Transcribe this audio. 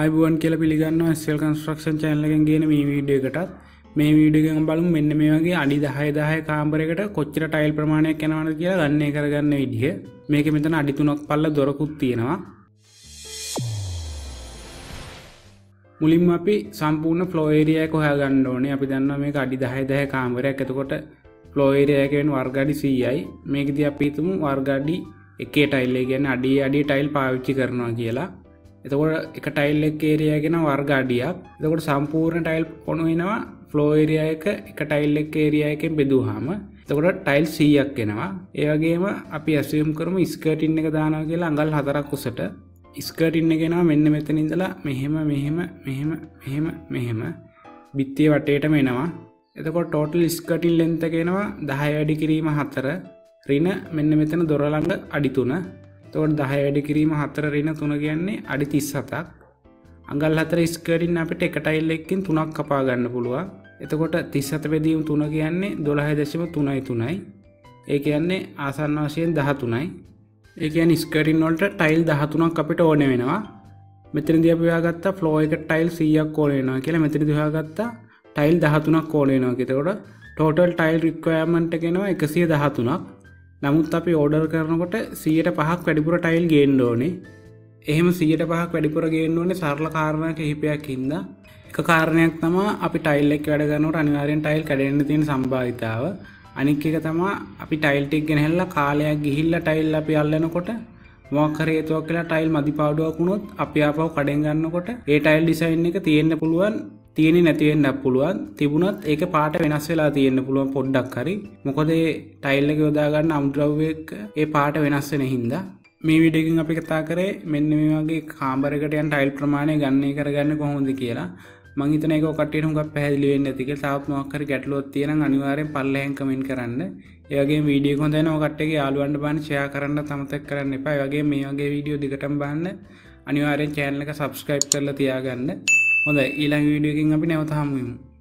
අයිබුවන් කියල පිළිගන්න ස්ෙල් කන්ස්ට්‍රක්ෂන් චැනලගෙන් ගෙන මේ වීඩිය එකටත්. මේ වීඩියගෙන් බලු මෙන්න මේ වගේ අඩි දහය දහය කාම්බරකට කොච්චර ටයිල් ප්‍රමාණයක් කැනවන කියලා ගන්න කරගන්න විදිහ. මේක මෙතන අඩිතුනක් පල්ල දොරකුත් තියෙනවා. මුලින්ම අපි සම්පූර්ණ ෆ්ලෝේරියය කොහ ගන්න ඕනේ. අපි දන්න මේ අඩි දහය දහ කාම්බරයක් ඇතකොට ෆ්ලෝේරයකෙන් වර්ගඩි සීයයි. මේකද අපිතුමු වර්ගඩි එකේ ටයිල්ලේ ගැන අඩි අඩි ටයිල් පාවිච්චි කරනවා කියලා. එතකොට එක ටයිල් එක් ඒරයාගෙන වර්ගාඩියක් එතකොට සම්පූර්ණ ටයිල් පොනුවෙනවා ෆ්ලෝේරිය එක එක ටයිල් එක් ඒරියයකෙන් බෙදූහම තකොට ටයිල් සීයක් එෙනවා. ඒවගේම අපි ඇසම් කරම ස්කර්ටින් එක දානවා කියලා අඟල් හතරක් කුසට ස්කර්ටින්න ගෙන මෙන්න මෙතනින්දලා මෙහෙම මෙහෙම මෙහෙම මෙහෙම මෙහෙම. බිත්තිය වටේටම එනවා. එතකොට ටෝටල් ස්කටින් ලෙන්තගෙනවා දහය වැඩි කිරීම හතර. රින මෙන්න මෙතන දොරළඟ අඩිතුන තෝට දහ වැඩි කිරීම හතර රින තුන කියන්නේ අඩි තිස් සතක් අඟල් හතර ස්කරින් අපිට එක ටයිල් එක්කින් තුනක් කපා ගන්න පුළුවන්. එතකොට තිස්සත වෙදීම් තුන කියන්නේ දොළහ දශම තුනයි තුනයි. ඒ කියන්නේ ආසන්න වශයෙන් දහතුනයි ඒකන් ස්කරින්වලට ටයිල් දහතුනක් අපිට ඕන වෙනවා. මෙතන දියපයාගත්ත ෆ්ලෝ එක ටයිල් සීයක් කෝලේනවා කියලා. මෙතන දහගත්තා ටයිල් දහතුනක් කෝලේනවා එතකොට ටෝටල් ටයිල් රික්වයමන්ට කෙනවා එකසිය දහතුනක් නමුත් අපි ඕඩර් කරනකොට සියට පහක් වැඩිපුර ටයිල් ගේන්ඩෝනේ එහෙම සියට පහක් වැඩිපුර ගේන්න ඕනේ සරල කාරණ කිහිපයක් හින්ද. එක කාරණයක් තමා අපි ටයිල්ලෙක් වැඩගන්නට අනිවාරෙන් ටයිල් කඩෙන්න්න තියෙන සම්භාවිතාව අනික් එක තමා අපි ටයිල්ටෙක් ගෙනහෙල්ලා කාලයක් ගිහිල්ල ටයිල් අපි අල්ලනකොට මොකරේතුවක් කියලා ටයිල් මදි පාඩුවකුණොත් අපි ආපව කඩෙන් ගන්නකොට ඒ ටයිල් ඩිසයින් එක තියෙන්න්න පුළුවන් තියෙන නැතිවෙන්න පුළුවන්. තිබුණත් ඒක පාට වෙනස් වෙලා තියෙන්න්න පුළුවන් පොඩ්ඩක් හරි. මොකදේ ටයිල්ලක යොදාගන්න අමුද්‍රව්වක් ඒ පාට වෙනස්සෙන හින්දා. මේ විඩකින් අපි කතා කරේ මෙන්න මේ වගේ කාම්බරකටයන් ටයිල් ප්‍රමාණය ගන්නේ කරගන්න කොහොඳ කියලා. මංහිතනක කට හුක් පැහදිලිවෙන්න ඇතික තාත් මොක්කර ගැටලුවත් තියෙන අනිවාරයෙන් පල්ලහැන් කමෙන් කරන්න. ඒගේ වීඩිය කොඳ නොකටගේ යාලුවන්ට බාන ෂයා කරන්න තමතක් කරන්න එපා. වගේ මේ වගේ වීඩියෝ දිගටම් බන්න අනිවාරයෙන් චෑනලක සබස්ක්‍රයිප් කරලා තියාගන්න. හොඳ ඊළඟ වීඩියකින් අපි නැවත හමුවමු